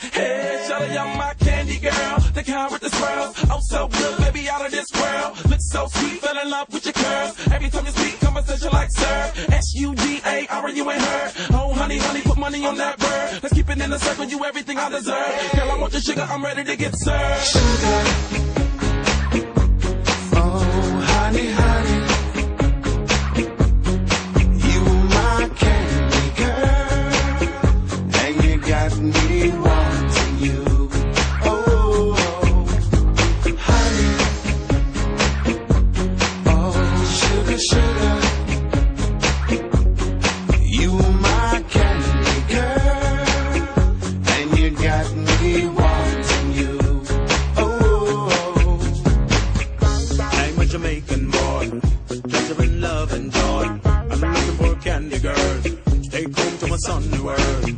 Hey, shawty, I'm my candy girl. The kind with the swirls. Oh, so good, baby, out of this world. Look so sweet, fell in love with your curves. Every time you speak, conversation like sir. S-U-G-A-R, you ain't heard. Oh, honey, honey, put money on that bird. Let's keep it in the circle, you everything I deserve. Girl, I want your sugar, I'm ready to get served. Sugar. Love and joy. I'm looking for candy girls. Take home to my sunny world.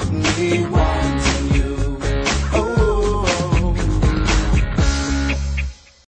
at me.